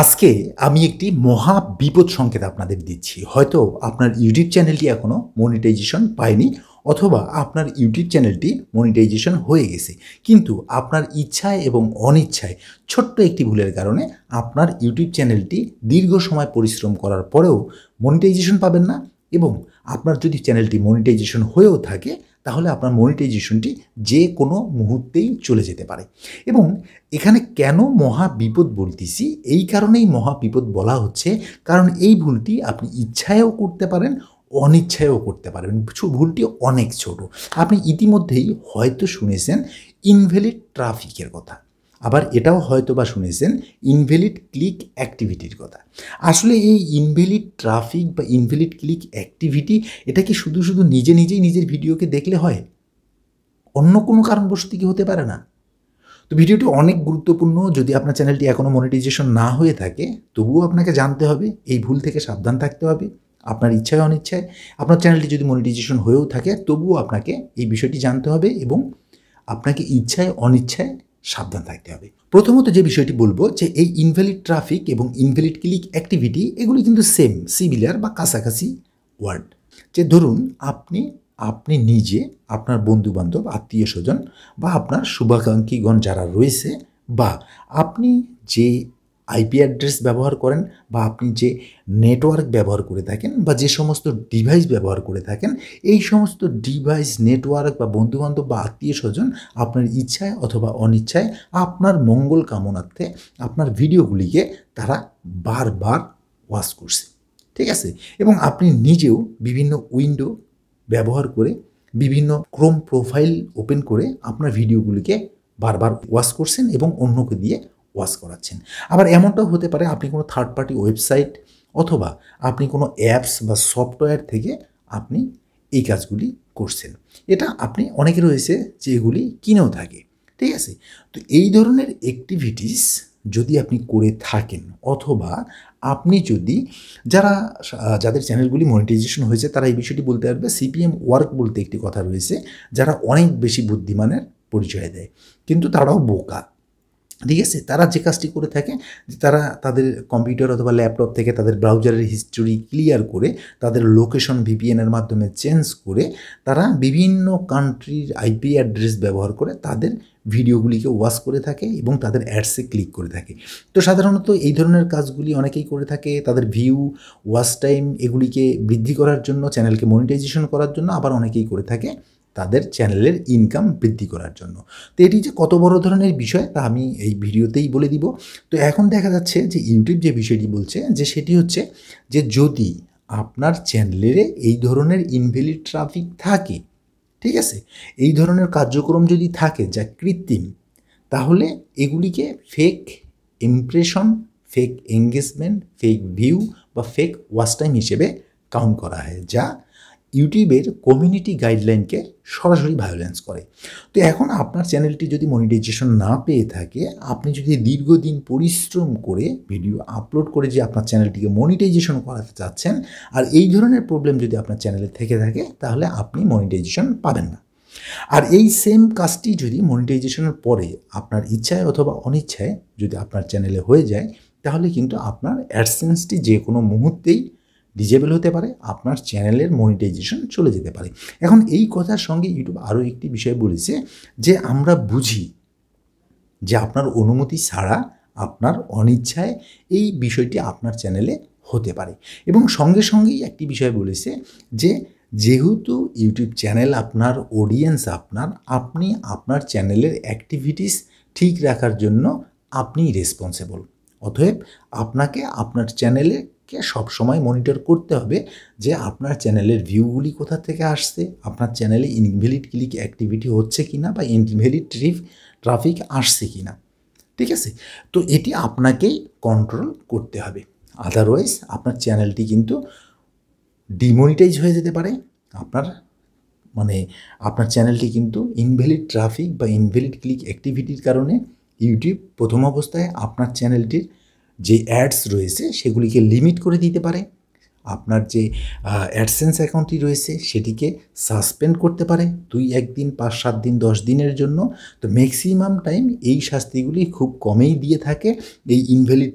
আজকে আমি একটি মহা বিপদ সংকেত আপনাদের দিচ্ছি। হয়তো আপনার ইউটিউব চ্যানেলটি এখনও মনিটাইজেশন পায়নি অথবা আপনার ইউটিউব চ্যানেলটি মনিটাইজেশন হয়ে গেছে। কিন্তু আপনার ইচ্ছায় এবং অনিচ্ছায় ছোট্ট একটি ভুলের কারণে আপনার ইউটিউব চ্যানেলটি দীর্ঘ সময় পরিশ্রম করার পরেও মনিটাইজেশন পাবেন না এবং আপনার যদি চ্যানেলটি মনিটাইজেশন হয়েও থাকে তাহলে আপনার মনিটাইজেশনটি যে কোনো মুহূর্তেই চলে যেতে পারে। এবং এখানে কেন মহা বিপদ বলতেছি? এই কারণেই মহা বিপদ বলা হচ্ছে, কারণ এই ভুলটি আপনি ইচ্ছায়ও করতে পারেন, অনিচ্ছায়ও করতে পারেন। ভুলটি অনেক ছোট। আপনি ইতিমধ্যেই হয়তো শুনেছেন ইনভ্যালিড ট্রাফিকের কথা। আবার এটাও হয়তো বা শুনেছেন ইনভ্যালিড ক্লিক অ্যাক্টিভিটির কথা। আসলে এই ইনভ্যালিড ট্রাফিক বা ইনভ্যালিড ক্লিক অ্যাক্টিভিটি এটা কি শুধু শুধু নিজে নিজেই নিজের ভিডিওকে দেখলে হয়? অন্য কোনো কারণবশত কি হতে পারে না? তো ভিডিওটি অনেক গুরুত্বপূর্ণ, যদি আপনার চ্যানেলটি এখনও মনিটাইজেশন না হয়ে থাকে, তবুও আপনাকে জানতে হবে, এই ভুল থেকে সাবধান থাকতে হবে, আপনার ইচ্ছায় অনিচ্ছায়। আপনার চ্যানেলটি যদি মনিটাইজেশন হয়েও থাকে, তবুও আপনাকে এই বিষয়টি জানতে হবে এবং আপনাকে ইচ্ছায় অনিচ্ছায় সাবধান থাকতে হবে। প্রথমত যে বিষয়টি বলব যে এই ইনভ্যালিড ট্রাফিক এবং ইনভ্যালিড ক্লিক অ্যাক্টিভিটি এগুলি কিন্তু সেম সিমিলার বা কাছাকাছি ওয়ার্ড যে ধরুন আপনি আপনি নিজে, আপনার বন্ধুবান্ধব, আত্মীয় স্বজন বা আপনার শুভাকাঙ্ক্ষীগণ যারা রয়েছে বা আপনি যে আইপি অ্যাড্রেস ব্যবহার করেন বা আপনি যে নেটওয়ার্ক ব্যবহার করে থাকেন বা যে সমস্ত ডিভাইস ব্যবহার করে থাকেন, এই সমস্ত ডিভাইস নেটওয়ার্ক বা বন্ধুবান্ধব বা আত্মীয় স্বজন আপনার ইচ্ছায় অথবা অনিচ্ছায় আপনার মঙ্গল কামনার্থে আপনার ভিডিওগুলিকে তারা বারবার ওয়াশ করছে। ঠিক আছে? এবং আপনি নিজেও বিভিন্ন উইন্ডো ব্যবহার করে বিভিন্ন ক্রোম প্রোফাইল ওপেন করে আপনার ভিডিওগুলিকে বারবার ওয়াশ করছেন এবং অন্যকে দিয়ে ওয়াচ করাচ্ছেন। আবার এমনটাও হতে পারে, আপনি কোনো থার্ড পার্টি ওয়েবসাইট অথবা আপনি কোনো অ্যাপস বা সফটওয়্যার থেকে আপনি এই কাজগুলি করছেন। এটা আপনি অনেকে রয়েছে যে এগুলি কিনেও থাকে, ঠিক আছে? তো এই ধরনের অ্যাক্টিভিটিস যদি আপনি করে থাকেন অথবা আপনি যদি যারা যাদের চ্যানেলগুলি মনিটাইজেশন হয়েছে, তারা এই বিষয়টি বলতে পারবে সিপিএম ওয়ার্ক বলতে একটি কথা রয়েছে, যারা অনেক বেশি বুদ্ধিমানের পরিচয় দেয়। কিন্তু তারাও বোকা। ঠিক আছে? তারা যে কাজটি করে থাকে যে তারা তাদের কম্পিউটার অথবা ল্যাপটপ থেকে তাদের ব্রাউজারের হিস্টোরি ক্লিয়ার করে, তাদের লোকেশন ভিপিএনের মাধ্যমে চেঞ্জ করে, তারা বিভিন্ন কান্ট্রির আইপি অ্যাড্রেস ব্যবহার করে তাদের ভিডিওগুলিকে ওয়াশ করে থাকে এবং তাদের অ্যাডসে ক্লিক করে থাকে। তো সাধারণত এই ধরনের কাজগুলি অনেকেই করে থাকে, তাদের ভিউ ওয়াশ টাইম এগুলিকে বৃদ্ধি করার জন্য চ্যানেলকে মনিটাইজেশন করার জন্য আবার অনেকেই করে থাকে। তাদের চ্যানেলের ইনকাম বৃদ্ধি করার জন্য। তো এটি যে কত বড় ধরনের বিষয়, তা আমি এই ভিডিওতেই বলে দিব। তো এখন দেখা যাচ্ছে যে ইউটিউব যে বিষয়টি বলছে, যে সেটি হচ্ছে যে যদি আপনার চ্যানেলের এই ধরনের ইনভ্যালিড ট্রাফিক থাকে, ঠিক আছে? এই ধরনের কার্যক্রম যদি থাকে যা কৃত্রিম, তাহলে এগুলিকে fake impression fake engagement fake view বা ফেক ওয়াচ টাইম হিসেবে কাউন্ট করা হয়, যা ইউটিউবের কমিউনিটি গাইডলাইনকে সরাসরি ভায়োলেন্স করে। তো এখন আপনার চ্যানেলটি যদি মনিটাইজেশন না পেয়ে থাকে, আপনি যদি দীর্ঘদিন পরিশ্রম করে ভিডিও আপলোড করে যে আপনার চ্যানেলটিকে মনিটাইজেশন করাতে চাচ্ছেন, আর এই ধরনের প্রবলেম যদি আপনার চ্যানেলে থেকে থাকে, তাহলে আপনি মনিটাইজেশন পাবেন না। আর এই সেম কাজটি যদি মনিটাইজেশনের পরে আপনার ইচ্ছায় অথবা অনিচ্ছায় যদি আপনার চ্যানেলে হয়ে যায়, তাহলে কিন্তু আপনার অ্যাডসেন্সটি যে কোনো মুহূর্তেই ডিজেবল হতে পারে, আপনার চ্যানেলের মনিটাইজেশন চলে যেতে পারে। এখন এই কথার সঙ্গে ইউটিউব আরও একটি বিষয় বলেছে যে আমরা বুঝি যে আপনার অনুমতি ছাড়া আপনার অনিচ্ছায় এই বিষয়টি আপনার চ্যানেলে হতে পারে। এবং সঙ্গে সঙ্গেই একটি বিষয় বলেছে যে যেহেতু ইউটিউব চ্যানেল আপনার অডিয়েন্স আপনার, আপনি আপনার চ্যানেলের অ্যাক্টিভিটিস ঠিক রাখার জন্য আপনি রেসপন্সিবল অতএব আপনাকে আপনার চ্যানেলে কে সবসময় মনিটর করতে হবে যে আপনার চ্যানেলের ভিউগুলি কোথা থেকে আসছে, আপনার চ্যানেলে ইনভ্যালিড ক্লিক অ্যাক্টিভিটি হচ্ছে কি না বা ইনভ্যালিড ট্রিফ ট্রাফিক আসছে কি না ঠিক আছে? তো এটি আপনাকেই কন্ট্রোল করতে হবে। আদারওয়াইজ আপনার চ্যানেলটি কিন্তু ডিমনিটাইজ হয়ে যেতে পারে। আপনার মানে আপনার চ্যানেলটি কিন্তু ইনভ্যালিড ট্রাফিক বা ইনভ্যালিড ক্লিক অ্যাক্টিভিটির কারণে ইউটিউব প্রথম অবস্থায় আপনার চ্যানেলটির যে অ্যাডস রয়েছে সেগুলিকে লিমিট করে দিতে পারে। আপনার যে অ্যাডসেন্স অ্যাকাউন্টটি রয়েছে সেটিকে সাসপেন্ড করতে পারে দুই, একদিন, পাঁচ, সাত দিন, দশ দিনের জন্য। তো ম্যাক্সিমাম টাইম এই শাস্তিগুলি খুব কমেই দিয়ে থাকে। এই ইনভ্যালিড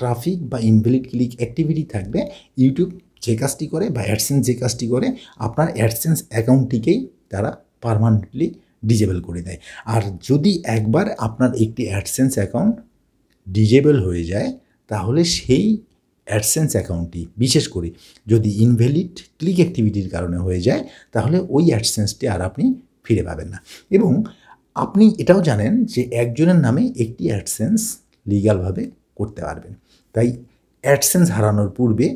ট্রাফিক বা ইনভ্যালিড ক্লিক অ্যাক্টিভিটি থাকবে। ইউটিউব যে কাজটি করে বা অ্যাডসেন্স যে কাজটি করে, আপনার অ্যাডসেন্স অ্যাকাউন্টটিকেই তারা পারমানেন্টলি ডিজেবল করে দেয়। আর যদি একবার আপনার একটি অ্যাডসেন্স অ্যাকাউন্ট ডিজেবল হয়ে যায়, তাহলে সেই অ্যাডসেন্স অ্যাকাউন্টটি বিশেষ করে যদি ইনভ্যালিড ক্লিক অ্যাক্টিভিটির কারণে হয়ে যায়, তাহলে ওই অ্যাডসেন্সটি আর আপনি ফিরে পাবেন না। এবং আপনি এটাও জানেন যে একজনের নামে একটি অ্যাডসেন্স লিগালভাবে করতে পারবেন। তাই অ্যাডসেন্স হারানোর পূর্বে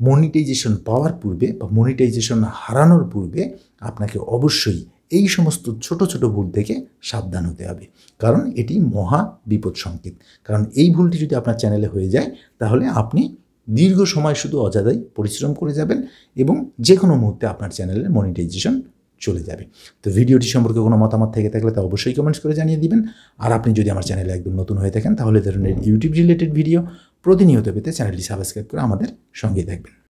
মনিটাইজেশন পাওয়ার পূর্বে বা মনিটাইজেশন হারানোর পূর্বে আপনাকে অবশ্যই এই সমস্ত ছোট ছোট ভুল থেকে সাবধান হতে হবে। কারণ এটি মহা বিপদ সংকেত কারণ এই ভুলটি যদি আপনার চ্যানেলে হয়ে যায়, তাহলে আপনি দীর্ঘ সময় শুধু অযাদাই পরিশ্রম করে যাবেন এবং যে কোনো মুহূর্তে আপনার চ্যানেলের মনিটাইজেশন চলে যাবে। তো ভিডিওটি সম্পর্কে কোনো মতামত থেকে থাকলে তা অবশ্যই কমেন্টস করে জানিয়ে দিবেন। আর আপনি যদি আমার চ্যানেলে একদম নতুন হয়ে থাকেন, তাহলে ধরনের ইউটিউব রিলেটেড ভিডিও প্রতিনিয়ত পেতে চ্যানেলটি সাবস্ক্রাইব করে আমাদের সঙ্গে থাকবেন।